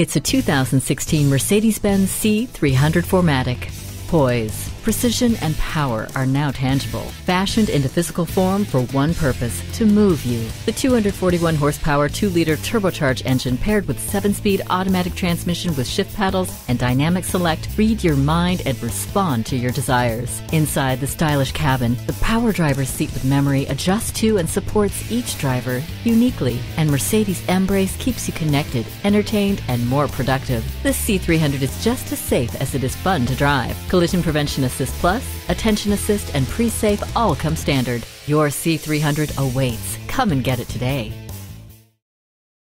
It's a 2016 Mercedes-Benz C300 4MATIC. Poise, precision, and power are now tangible, fashioned into physical form for one purpose to move you. The 241 horsepower 2 liter turbocharged engine paired with 7 speed automatic transmission with shift paddles and dynamic select read your mind and respond to your desires. Inside the stylish cabin, the power driver's seat with memory adjusts to and supports each driver uniquely, and Mercedes mbrace keeps you connected, entertained, and more productive. This C300 is just as safe as it is fun to drive. Collision Prevention Assist Plus, Attention Assist, and Pre-Safe all come standard. Your C300 awaits. Come and get it today.